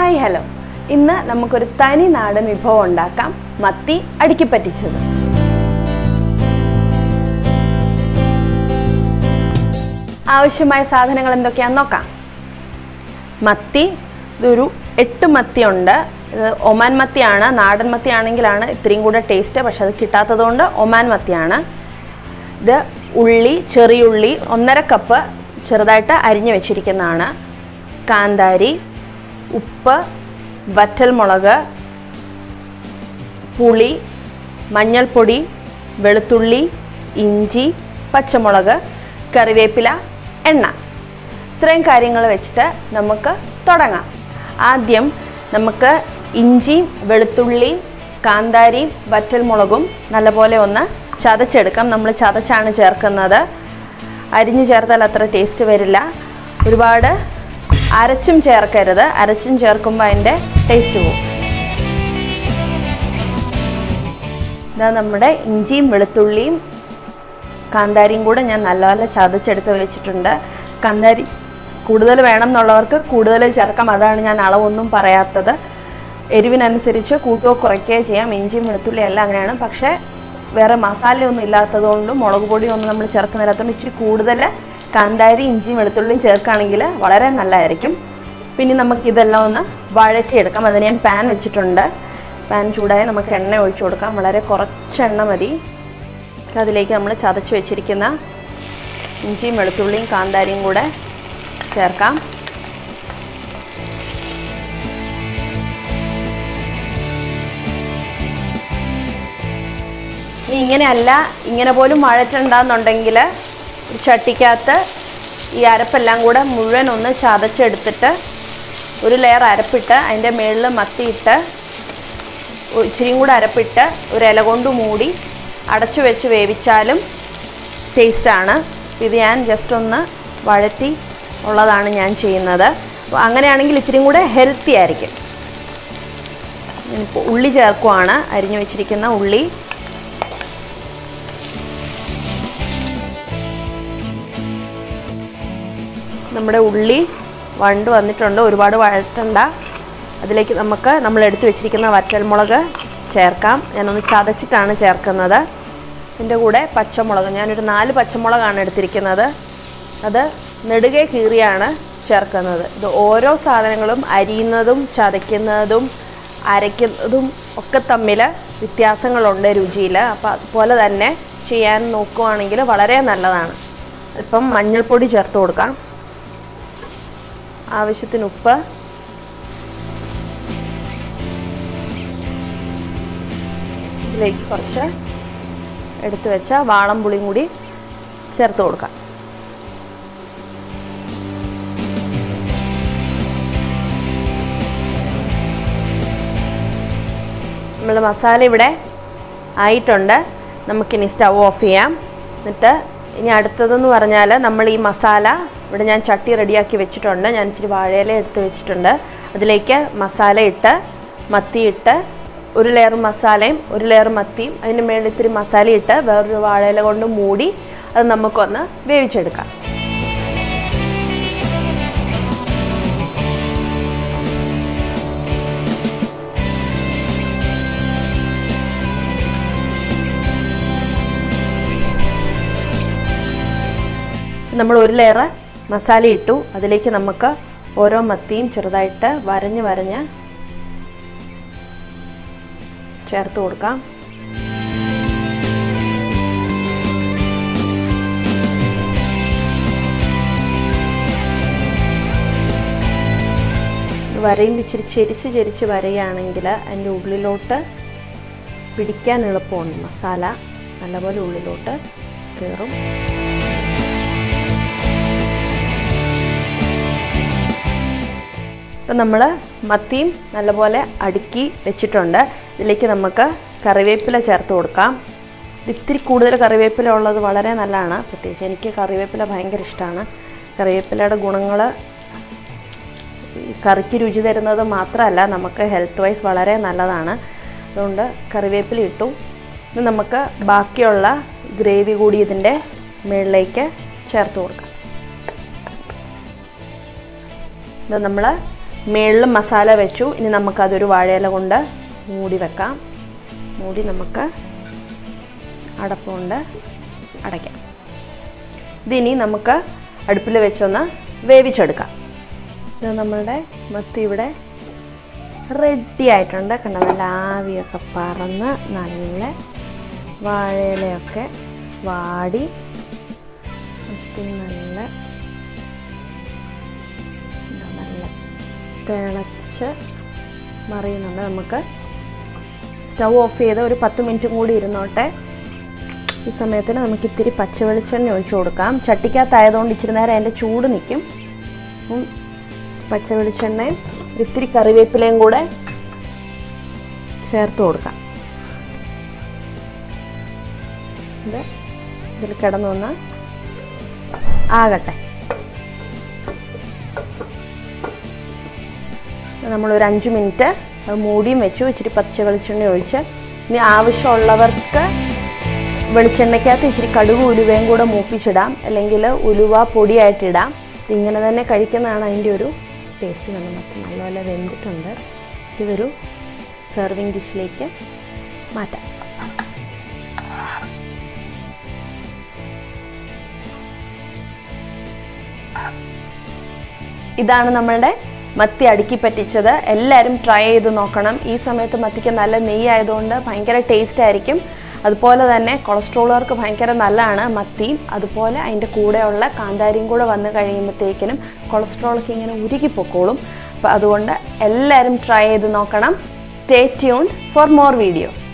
Hi hello. ഇന്ന് നമുക്കൊരു തനി നാടൻ വിഭവം ഉണ്ടാക്കാം. മത്തി അടുക്കിപ്പറ്റിച്ചത്. ആവശ്യമായ സാധനങ്ങൾ എന്തൊക്കെയാണെന്ന് നോക്കാം. മത്തി ഇതൊരു എട്ട് മത്തി ഉണ്ട്. ഇത് ഒമാൻ മത്തിയാണ് നാടൻ മത്തി ആണെങ്കിലാണ് ഇത്രയും കൂടെ ടേസ്റ്റ് പക്ഷെ അത് കിട്ടാത്തതുകൊണ്ട് ഒമാൻ മത്തിയാണ്. ഇത് ഉള്ളി ചെറിയുള്ളി ഒന്നര കപ്പ് ചെറുതായിട്ട് അരിഞ്ഞു വെച്ചിരിക്കുന്നതാണ്. കാന്താരി ഉപ്പ് വറ്റൽമുളക് പുളി മഞ്ഞൾപ്പൊടി വെളുത്തുള്ളി ഇഞ്ചി പച്ചമുളക് കറിവേപ്പില എണ്ണ. ഇത്രയും കാര്യങ്ങൾ വെച്ചിട്ട് നമുക്ക് തുടങ്ങാം. ആദ്യം നമുക്ക് ഇഞ്ചിയും വെളുത്തുള്ളി കാന്താരിയും വറ്റൽമുളകും നല്ലപോലെ ഒന്ന് ചതച്ചെടുക്കാം. നമ്മൾ ചതച്ചാണ് ചേർക്കുന്നത്. അരിഞ്ഞു ചേർത്താൽ അത്ര ടേസ്റ്റ് വരില്ല. ഒരുപാട് അരച്ചും ചേർക്കരുത്. അരച്ചും ചേർക്കുമ്പോൾ അതിന്റെ ടേസ്റ്റ് പോകും ഇതാ നമ്മുടെ ഇഞ്ചിയും വെളുത്തുള്ളിയും കാന്താരിയും കൂടെ ഞാൻ നല്ലപോലെ ചതച്ചെടുത്ത് വെച്ചിട്ടുണ്ട്. കാന്താരി കൂടുതൽ വേണം എന്നുള്ളവർക്ക് കൂടുതൽ ചേർക്കാം. അതാണ് ഞാൻ അളവൊന്നും പറയാത്തത്. എരിവിനനുസരിച്ച് കൂട്ടുകയോ കുറയ്ക്കുകയോ ചെയ്യാം. ഇഞ്ചിയും വെളുത്തുള്ളി എല്ലാം അങ്ങനെയാണ്. പക്ഷേ വേറെ മസാലയൊന്നും ഇല്ലാത്തതുകൊണ്ടും മുളക് പൊടിയൊന്നും നമ്മൾ ചേർക്കുന്നില്ലാത്തതുകൊണ്ട് ഇച്ചിരി കൂടുതൽ കാന്താരി ഇഞ്ചിയും വെളുത്തുള്ളിയും ചേർക്കുകയാണെങ്കിൽ വളരെ നല്ലതായിരിക്കും. പിന്നെ നമുക്ക് ഇതെല്ലാം ഒന്ന് വഴറ്റിയെടുക്കാം. അതിന് ഞാൻ പാൻ വെച്ചിട്ടുണ്ട്. പാൻ ചൂടായി നമുക്ക് എണ്ണ ഒഴിച്ചു കൊടുക്കാം. വളരെ കുറച്ച് എണ്ണ മതി. അതിലേക്ക് നമ്മൾ ചതച്ച് വെച്ചിരിക്കുന്ന ഇഞ്ചിയും വെളുത്തുള്ളിയും കാന്താരിയും കൂടെ ചേർക്കാം. ഇനി ഇങ്ങനെയല്ല ഇങ്ങനെ പോലും വഴറ്റുണ്ടെന്നുണ്ടെങ്കിൽ ചട്ടിക്കകത്ത് ഈ അരപ്പെല്ലാം കൂടെ മുഴുവൻ ഒന്ന് ചതച്ചെടുത്തിട്ട് ഒരു ലെയർ അരപ്പിട്ട് അതിന്റെ മുകളിൽ മത്തിയിട്ട് ഇച്ചിരിയും കൂടെ അരപ്പിട്ട് ഒരു ഇല കൊണ്ട് മൂടി അടച്ചു വെച്ച് വേവിച്ചാലും ടേസ്റ്റാണ് ഇത് ഞാൻ ജസ്റ്റ് ഒന്ന് വഴറ്റി ഉള്ളതാണ് ഞാൻ ചെയ്യുന്നത്. അങ്ങനെയാണെങ്കിൽ ഇച്ചിരിയും കൂടെ ഹെൽത്തി ആയിരിക്കും. ഉള്ളി ചേർക്കുവാണ്. അരിഞ്ഞു വെച്ചിരിക്കുന്ന ഉള്ളി നമ്മുടെ ഉള്ളി വണ്ട് വന്നിട്ടുണ്ട് ഒരുപാട് വഴറ്റണ്ട. അതിലേക്ക് നമുക്ക് നമ്മൾ എടുത്തു വെച്ചിരിക്കുന്ന വറ്റൽമുളക് ചേർക്കാം. ഞാനൊന്ന് ചതച്ചിട്ടാണ് ചേർക്കുന്നത്. ഇതിന്റെ കൂടെ പച്ചമുളക് ഞാനൊരു നാല് പച്ചമുളകാണ് എടുത്തിരിക്കുന്നത്. അത് നെടുകെ കീറിയാണ് ചേർക്കുന്നത്. ഇത് ഓരോ സാധനങ്ങളും അരിയുന്നതും ചതയ്ക്കുന്നതും അരയ്ക്കുന്നതും ഒക്കെ തമ്മിൽ വ്യത്യാസങ്ങളുണ്ട് രുചിയിൽ അപ്പോൾ അതുപോലെ തന്നെ ചെയ്യാൻ നോക്കുവാണെങ്കിൽ വളരെ നല്ലതാണ്. ഇപ്പം മഞ്ഞൾപ്പൊടി ചേർത്ത് കൊടുക്കാം. ആവശ്യത്തിന് ഉപ്പ്. ഇതിലേക്ക് കുറച്ച് എടുത്തു വെച്ച വാളം പുളിയും കൂടി ചേർത്ത് കൊടുക്കാം. നമ്മൾ മസാല ഇവിടെ ആയിട്ടുണ്ട്. നമുക്കിനി സ്റ്റവ് ഓഫ് ചെയ്യാം. എന്നിട്ട് ഇനി അടുത്തതെന്ന് പറഞ്ഞാൽ നമ്മൾ ഈ മസാല ഇവിടെ ഞാൻ ചട്ടി റെഡിയാക്കി വെച്ചിട്ടുണ്ട്. ഞാൻ ഇച്ചിരി വാഴയില എടുത്ത് വെച്ചിട്ടുണ്ട്. അതിലേക്ക് മസാല ഇട്ട് മത്തി ഇട്ട് ഒരു ലെയർ മസാലയും ഒരു ലെയർ മത്തിയും അതിന്റെ മേളിൽ ഇത്തിരി മസാല ഇട്ട് വേറൊരു വാഴയില കൊണ്ട് മൂടി അത് നമുക്കൊന്ന് വേവിച്ചെടുക്കാം. നമ്മൾ ഒരു ലെയർ മസാല ഇട്ടു. അതിലേക്ക് നമുക്ക് ഓരോ മത്തിയും ചെറുതായിട്ട് വരഞ്ഞ് വരഞ്ഞ് ചേർത്ത് കൊടുക്കാം. വരയും ഇച്ചിരി ചെരിച്ച് ചെരിച്ച് വരികയാണെങ്കിൽ അതിന്റെ ഉള്ളിലോട്ട് പിടിക്കാൻ എളുപ്പമാണ് മസാല. നല്ലപോലെ ഉള്ളിലോട്ട് കയറും ഇപ്പം നമ്മൾ മത്തിയും നല്ലപോലെ അടുക്കി വെച്ചിട്ടുണ്ട്. ഇതിലേക്ക് നമുക്ക് കറിവേപ്പില ചേർത്ത് കൊടുക്കാം. ഇത്തിരി കൂടുതൽ കറിവേപ്പില ഉള്ളത് വളരെ നല്ലതാണ്. പ്രത്യേകിച്ച് എനിക്ക് കറിവേപ്പില ഭയങ്കര ഇഷ്ടമാണ്. കറിവേപ്പിലയുടെ ഗുണങ്ങൾ കറിക്ക് രുചി തരുന്നത് മാത്രമല്ല നമുക്ക് ഹെൽത്ത് വൈസ് വളരെ നല്ലതാണ്. അതുകൊണ്ട് കറിവേപ്പില ഇട്ടു. ഇനി നമുക്ക് ബാക്കിയുള്ള ഗ്രേവി കൂടി ഇതിന്റെ മുകളിലേക്ക് ചേർത്ത് കൊടുക്കാം. ഇത് നമ്മൾ മേളിൽ മസാല വെച്ചു. ഇനി നമുക്കതൊരു വാഴയില കൊണ്ട് മൂടി വെക്കാം. മൂടി നമുക്ക് അടപ്പ് കൊണ്ട് അടയ്ക്കാം. ഇതിനി നമുക്ക് അടുപ്പിൽ വെച്ചൊന്ന് വേവിച്ചെടുക്കാം. ഇത് നമ്മളുടെ മത്തി ഇവിടെ റെഡി ആയിട്ടുണ്ട്. കണ്ട? നല്ല ആവിയൊക്കെ പറന്ന് നല്ല വാഴയിലയൊക്കെ വാടി മത്തി നല്ല തിളച്ച് മറിയുന്നുണ്ട് നമുക്ക്. സ്റ്റൗ ഓഫ് ചെയ്ത് ഒരു പത്ത് മിനിറ്റും കൂടി ഇരുന്നോട്ടെ. ഈ സമയത്തിന് നമുക്ക് ഇത്തിരി പച്ച വെളിച്ചെണ്ണ ഒഴിച്ചു കൊടുക്കാം. ചട്ടിക്കകത്തായതുകൊണ്ട് ഇച്ചിരി നേരം അതിന്റെ ചൂട് നിൽക്കും. അപ്പം പച്ച വെളിച്ചെണ്ണയും ഇത്തിരി കറിവേപ്പിലയും കൂടെ ചേർത്ത് കൊടുക്കാം. ഇത് ഇതിൽ വന്നാൽ ആകട്ടെ. നമ്മളൊരു അഞ്ച് മിനിറ്റ് മൂടിയും വെച്ചു ഇച്ചിരി പച്ച വെളിച്ചെണ്ണ ഒഴിച്ച്. ഇനി ആവശ്യമുള്ളവർക്ക് വെളിച്ചെണ്ണയ്ക്കകത്ത് ഇച്ചിരി കടുക് ഉലുവയും കൂടെ മൂപ്പിച്ചിടാം. അല്ലെങ്കിൽ ഉലുവ പൊടിയായിട്ടിടാം ഇങ്ങനെ തന്നെ കഴിക്കുന്നതാണ് അതിന്റെ ഒരു ടേസ്റ്റ് നമുക്ക് നല്ലപോലെ വെന്തിട്ടുണ്ട്. ഇതൊരു സെർവിങ് ഡിഷിലേക്ക് മാറ്റാം. ഇതാണ് നമ്മളുടെ മത്തി അടുക്കി പറ്റിച്ചത്. എല്ലാവരും ട്രൈ ചെയ്ത് നോക്കണം. ഈ സമയത്ത് മത്തിക്ക് നല്ല നെയ്യ് ആയതുകൊണ്ട് ഭയങ്കര ടേസ്റ്റ് ആയിരിക്കും. അതുപോലെ തന്നെ കൊളസ്ട്രോളുകാർക്ക് ഭയങ്കര നല്ലതാണ് മത്തിയും അതുപോലെ അതിന്റെ കൂടെയുള്ള കാന്താരിയും കൂടെ വന്ന് കഴിയുമ്പോഴത്തേക്കിനും കൊളസ്ട്രോളൊക്കെ ഇങ്ങനെ ഉരുകിപ്പോക്കോളും. അപ്പോൾ അതുകൊണ്ട് എല്ലാവരും ട്രൈ ചെയ്ത് നോക്കണം. Stay tuned for more videos